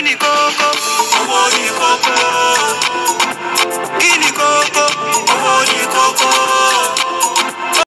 ní kókó. owó ní kókó.